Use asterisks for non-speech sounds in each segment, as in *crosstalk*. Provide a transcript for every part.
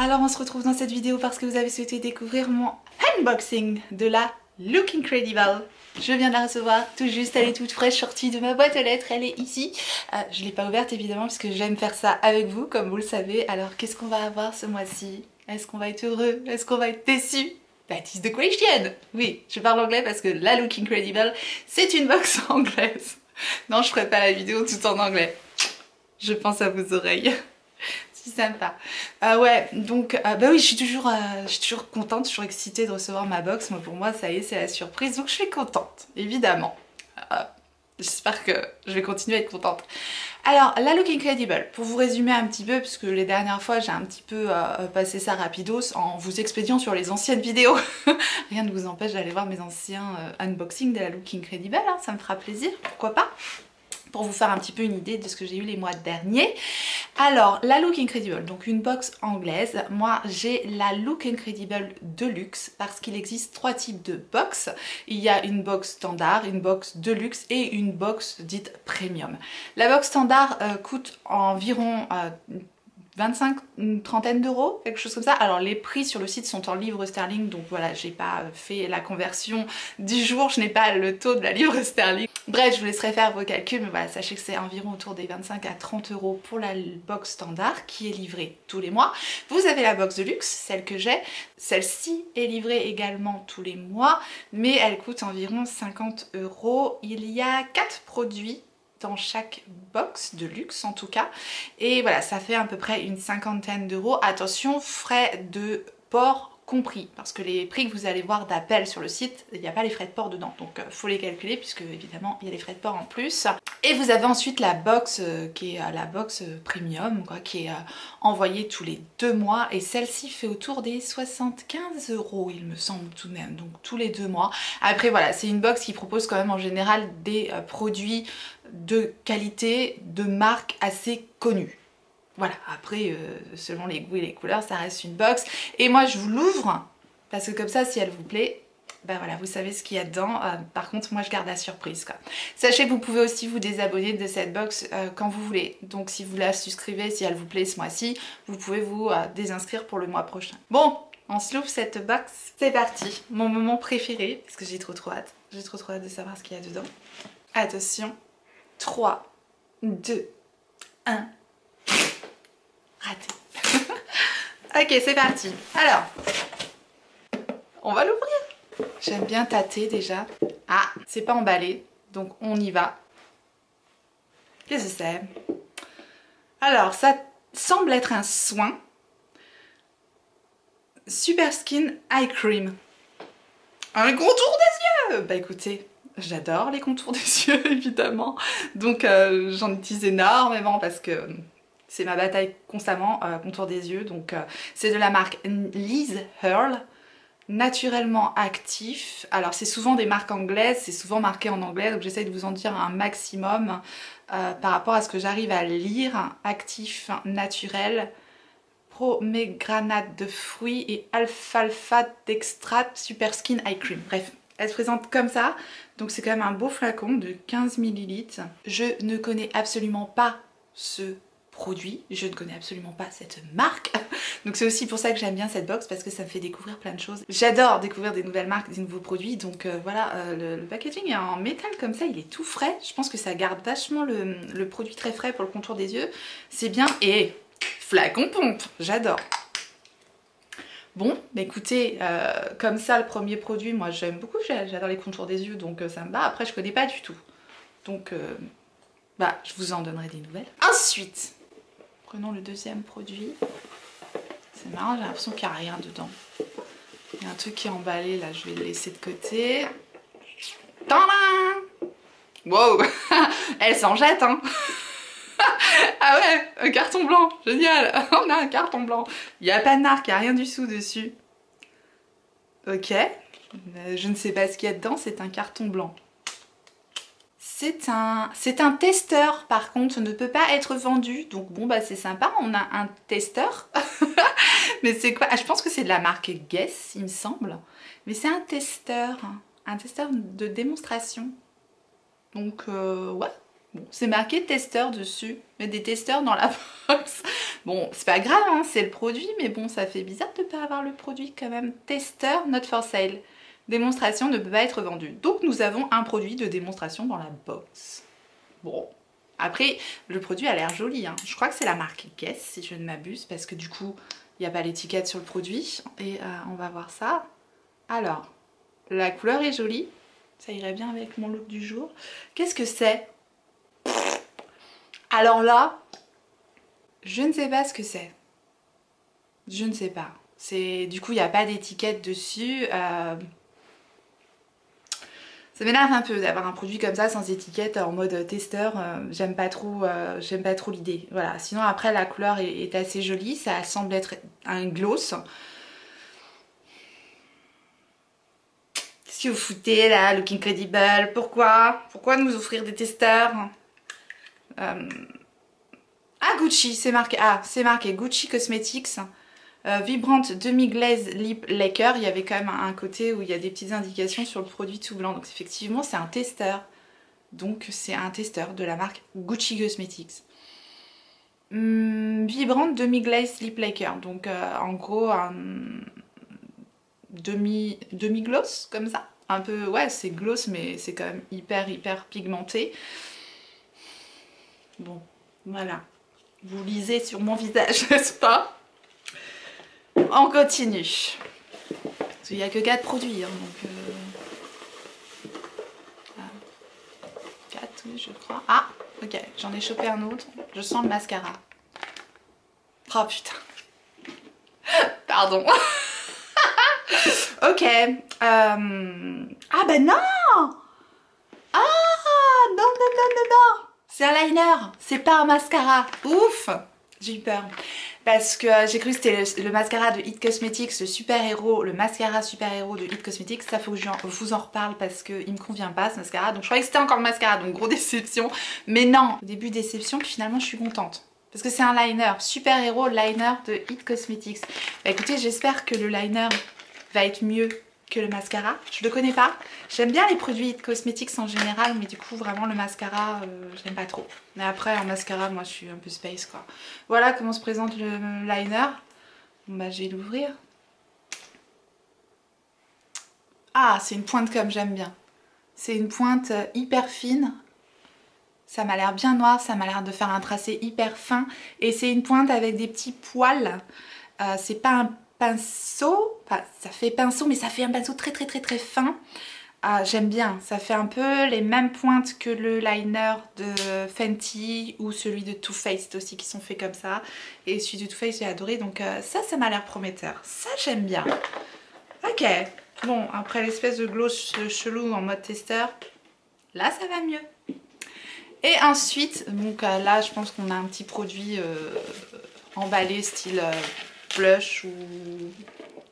Alors on se retrouve dans cette vidéo parce que vous avez souhaité découvrir mon unboxing de la Look Incredible. Je viens de la recevoir tout juste, elle est toute fraîche sortie de ma boîte aux lettres, elle est ici. Euh, je ne l'ai pas ouverte évidemment parce que j'aime faire ça avec vous comme vous le savez. Alors qu'est-ce qu'on va avoir ce mois-ci? Est-ce qu'on va être heureux? Est-ce qu'on va être déçu? That is the question Oui, je parle anglais parce que la Look Incredible, c'est une box *laughs* anglaise. Non, je ferai pas la vidéo tout en anglais. Je pense à vos oreilles sympa. Euh, ouais, donc euh, bah oui, je suis toujours, euh, toujours contente, toujours excitée de recevoir ma box. Moi, pour moi, ça y est, c'est la surprise, donc je suis contente, évidemment. J'espère que je vais continuer à être contente. Alors, la Look Incredible, pour vous résumer un petit peu, puisque les dernières fois j'ai un petit peu passé ça rapidos en vous expédiant sur les anciennes vidéos. *laughs* Rien ne vous empêche d'aller voir mes anciens unboxings de la Look Incredible, hein, ça me fera plaisir, pourquoi pas pour vous faire un petit peu une idée de ce que j'ai eu les mois derniers. Alors, la Look Incredible, donc une box anglaise. Moi, j'ai la Look Incredible Deluxe parce qu'il existe trois types de box. Il y a une box standard, une box Deluxe et une box dite Premium. La box standard euh, coûte environ euh, 25, une trentaine d'euros, quelque chose comme ça. Alors les prix sur le site sont en livres sterling, donc voilà, j'ai pas fait la conversion du jour, je n'ai pas le taux de la livre sterling. Bref, je vous laisserai faire vos calculs, mais voilà, sachez que c'est environ autour des 25 à 30 euros pour la box standard qui est livrée tous les mois. Vous avez la box de luxe, celle que j'ai. Celle-ci est livrée également tous les mois, mais elle coûte environ 50 euros. Il y a 4 produits dans chaque box de luxe en tout cas et voilà ça fait à peu près une cinquantaine d'euros attention frais de port compris parce que les prix que vous allez voir d'appel sur le site il n'y a pas les frais de port dedans. Donc euh, faut les calculer puisque évidemment il y a les frais de port en plus. Et vous avez ensuite la box euh, qui est euh, la box premium quoi, qui est envoyée tous les deux mois. Et celle-ci fait autour des 75 euros il me semble tout de même. Donc tous les deux mois. Après voilà c'est une box qui propose quand même en général des produits de qualité, de marque assez connue. Voilà, après, euh, selon les goûts et les couleurs, ça reste une box. Et moi, je vous l'ouvre, parce que comme ça, si elle vous plaît, ben voilà, vous savez ce qu'il y a dedans. Euh, par contre, moi, je garde la surprise. Quoi. Sachez que vous pouvez aussi vous désabonner de cette box euh, quand vous voulez. Donc, si vous la souscrivez, si elle vous plaît ce mois-ci, vous pouvez vous désinscrire pour le mois prochain. Bon, on se cette box. C'est parti, mon moment préféré, parce que j'ai trop trop hâte. J'ai trop trop hâte de savoir ce qu'il y a dedans. Attention, 3, 2, 1. *laughs* Ok, c'est parti. Alors, on va l'ouvrir. J'aime bien tâter déjà. Ah, c'est pas emballé, donc on y va. Qu'est-ce que c'est? Alors, ça semble être un soin. Super Skin Eye Cream. Un contour des yeux Bah écoutez, J'adore les contours des *laughs* yeux évidemment, donc euh, j'en utilise énormément parce que c'est ma bataille constamment, euh, contour des yeux, donc euh, c'est de la marque Liz Hurl, naturellement actif. Alors c'est souvent des marques anglaises, c'est souvent marqué en anglais, donc j'essaye de vous en dire un maximum par rapport à ce que j'arrive à lire. Actif, naturel, promégranate de fruits et alfalfa d'extrait super skin eye cream. Bref, elle se présente comme ça, donc c'est quand même un beau flacon de 15 ml. Je ne connais absolument pas ce produit, je ne connais absolument pas cette marque. *laughs* Donc c'est aussi pour ça que j'aime bien cette box parce que ça me fait découvrir plein de choses. J'adore découvrir des nouvelles marques, des nouveaux produits. Donc euh, voilà, euh, le, packaging est en métal comme ça, il est tout frais. Je pense que ça garde vachement le, produit très frais pour le contour des yeux. C'est bien et flacon pompe, j'adore. Bon, bah écoutez, euh, comme ça le premier produit, moi j'aime beaucoup, j'adore les contours des yeux, donc ça me va. Après je connais pas du tout. Donc, bah je vous en donnerai des nouvelles. Ensuite, prenons le deuxième produit. C'est marrant, j'ai l'impression qu'il n'y a rien dedans. Il y a un truc qui est emballé, là je vais le laisser de côté. Tadam Wow *laughs* Elle s'en jette, hein *laughs* ah ouais, un carton blanc, génial *laughs* On a un carton blanc. Il n'y a pas de marque, il n'y a rien du tout dessus. Ok, euh, je ne sais pas ce qu'il y a dedans, c'est un carton blanc. C'est un, un testeur par contre, ne peut pas être vendu. Donc bon bah c'est sympa, on a un testeur. *laughs* Mais c'est quoi? Ah, Je pense que c'est de la marque Guess, il me semble. Mais c'est un testeur, un testeur de démonstration. Donc euh, ouais, Bon, c'est marqué testeur dessus, mais des testeurs dans la *laughs* box. Bon, c'est pas grave, hein, c'est le produit, mais bon, ça fait bizarre de pas avoir le produit quand même. Testeur not for sale. Démonstration ne peut pas être vendue. Donc nous avons un produit de démonstration dans la box. Bon, après, le produit a l'air joli. Hein. Je crois que c'est la marque Guess, si je ne m'abuse, parce que du coup, il n'y a pas l'étiquette sur le produit. Et euh, on va voir ça. Alors, la couleur est jolie. Ça irait bien avec mon look du jour. Qu'est-ce que c'est? Alors là, je ne sais pas ce que c'est. Je ne sais pas. Du coup, il n'y a pas d'étiquette dessus. Euh, ça m'énerve un peu d'avoir un produit comme ça sans étiquette en mode testeur. Euh, j'aime pas trop, euh, trop l'idée. Voilà. Sinon après la couleur est, assez jolie. Ça semble être un gloss. Qu'est-ce que vous foutez là, Looking Credible? Pourquoi? Pourquoi nous offrir des testeurs? Euh... Ah Gucci, c'est marqué. Ah, c'est marqué Gucci Cosmetics. Euh, vibrante demi-glaze lip lacquer, il y avait quand même un côté où il y a des petites indications sur le produit tout blanc. Donc effectivement c'est un testeur. Donc c'est un testeur de la marque Gucci Cosmetics. Hum, vibrante demi-glaze lip lacquer. Donc euh, en gros un demi, demi gloss comme ça. Un peu, ouais c'est gloss mais c'est quand même hyper hyper pigmenté. Bon, voilà. Vous lisez sur mon visage, *laughs* n'est-ce pas? On continue. Parce qu'il n'y a que 4 produits. Hein, donc, 4, euh, oui, je crois. Ah, ok, j'en ai chopé un autre. Je sens le mascara. Oh putain. *laughs* Pardon. *laughs* ok. Euh... Ah ben non Ah Non, non, non, non, non C'est un liner, c'est pas un mascara. Ouf J'ai eu peur parce que euh, j'ai cru que c'était le, mascara de Hit Cosmetics, le super héros, le mascara super héros de Hit Cosmetics. Ça faut que je vous en reparle parce qu'il me convient pas ce mascara. Donc je croyais que c'était encore le mascara, donc gros *laughs* déception. Mais non, début déception, puis finalement je suis contente. Parce que c'est un liner, super héros liner de Hit Cosmetics. Bah écoutez, j'espère que le liner va être mieux que le mascara. Je le connais pas. J'aime bien les produits cosmétiques en général, mais du coup vraiment le mascara, euh, je n'aime pas trop. Mais après en mascara, moi je suis un peu space quoi. Voilà comment se présente le liner. Bah je vais l'ouvrir. Ah, c'est une pointe comme j'aime bien. C'est une pointe euh, hyper fine. Ça m'a l'air bien noir, ça m'a l'air de faire un tracé hyper fin. Et c'est une pointe avec des petits poils. Euh, c'est pas un pinceau, enfin, ça fait pinceau mais ça fait un pinceau très très très très fin. Ah, J'aime bien, ça fait un peu les mêmes pointes que le liner de Fenty ou celui de Too Faced aussi qui sont faits comme ça. Et celui de Too Faced j'ai adoré donc euh, ça, ça m'a l'air prometteur. Ça j'aime bien. Ok, bon après l'espèce de gloss chelou en mode testeur, là ça va mieux. Et ensuite, donc euh, là je pense qu'on a un petit produit euh, emballé style blush ou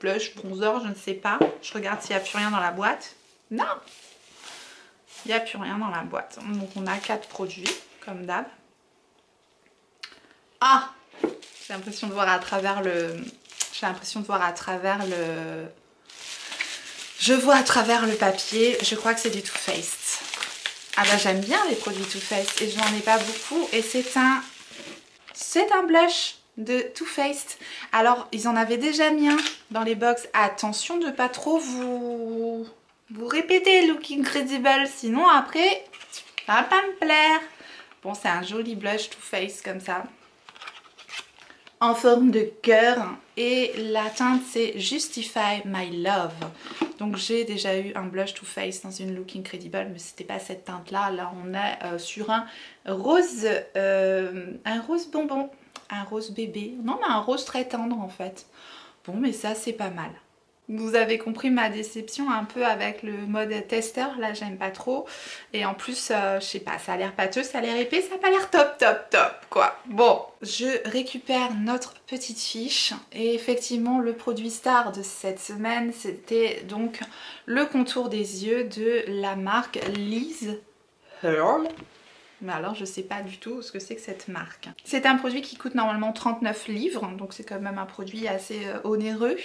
blush, bronzer, je ne sais pas. Je regarde s'il n'y a plus rien dans la boîte. Non Il n'y a plus rien dans la boîte. Donc on a quatre produits, comme d'hab. Ah J'ai l'impression de voir à travers le... J'ai l'impression de voir à travers le... Je vois à travers le papier. Je crois que c'est du Too Faced. Ah bah j'aime bien les produits Too Faced et je n'en ai pas beaucoup. Et c'est un... C'est un blush de Too Faced. Alors, ils en avaient déjà mis un dans les box. Attention de pas trop vous, vous répéter Looking Credible, sinon après, ça va pas me plaire. Bon, c'est un joli blush Too Faced comme ça. En forme de cœur. Et la teinte, c'est Justify My Love. Donc, j'ai déjà eu un blush Too Faced dans une Looking Credible, mais c'était pas cette teinte-là. Là, on est euh, sur un rose, euh, un rose bonbon un rose bébé. Non, mais un rose très tendre en fait. Bon, mais ça, c'est pas mal. Vous avez compris ma déception un peu avec le mode testeur, là j'aime pas trop. Et en plus, euh, je sais pas, ça a l'air pâteux, ça a l'air épais, ça a pas l'air top top top quoi. Bon, je récupère notre petite fiche et effectivement le produit star de cette semaine c'était donc le contour des yeux de la marque Liz Hurl. Mais alors je sais pas du tout ce que c'est que cette marque. C'est un produit qui coûte normalement 39 livres, donc c'est quand même un produit assez euh, onéreux.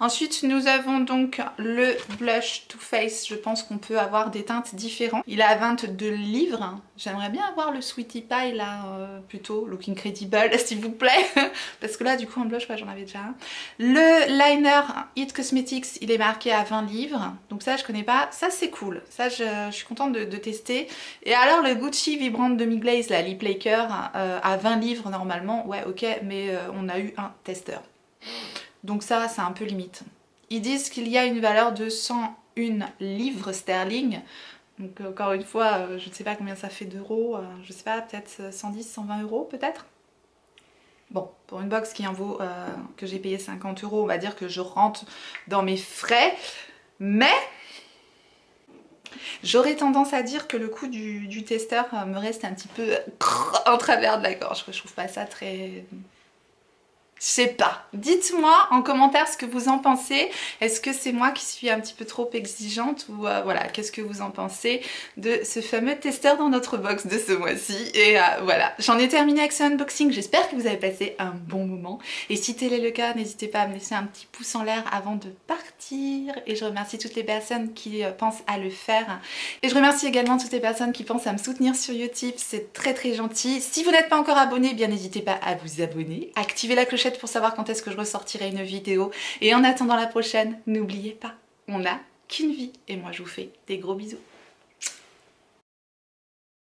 Ensuite nous avons donc le blush Too Faced, je pense qu'on peut avoir des teintes différentes. Il a 22 livres, j'aimerais bien avoir le Sweetie Pie là, euh, plutôt Looking Credible *laughs* s'il vous plaît, parce que là du coup en blush j'en avais déjà un. Le liner It Cosmetics il est marqué à 20 livres, donc ça je connais pas, ça c'est cool, ça je, suis contente de, tester. Et alors le Gucci Vibrant de demi-glaze, la lip laker, euh, à 20 livres normalement, ouais ok, mais euh, on a eu un testeur. Donc ça, c'est un peu limite. Ils disent qu'il y a une valeur de 101 livres sterling. Donc encore une fois, euh, je ne sais pas combien ça fait d'euros, je sais pas, peut-être 110, 120 euros peut-être Bon, pour une box qui en vaut, que j'ai payé 50 euros, on va dire que je rentre dans mes frais. Mais J'aurais tendance à dire que le coup du, testeur euh, me reste un petit peu en travers de la gorge. Je trouve pas ça très je sais pas. Dites-moi en commentaire ce que vous en pensez. Est-ce que c'est moi qui suis un petit peu trop exigeante ou euh, voilà, qu'est-ce que vous en pensez de ce fameux testeur dans notre box de ce mois-ci? Et euh, voilà, j'en ai terminé avec ce unboxing. J'espère que vous avez passé un bon moment. Et si tel est le cas, n'hésitez pas à me laisser un petit pouce en l'air avant de partir. Et je remercie toutes les personnes qui euh, pensent à le faire. Et je remercie également toutes les personnes qui pensent à me soutenir sur Utip. C'est très très gentil. Si vous n'êtes pas encore abonné, bien n'hésitez pas à vous abonner. Activez la clochette pour savoir quand est-ce que je ressortirai une vidéo. Et en attendant la prochaine, n'oubliez pas, on n'a qu'une vie. Et moi je vous fais des gros bisous.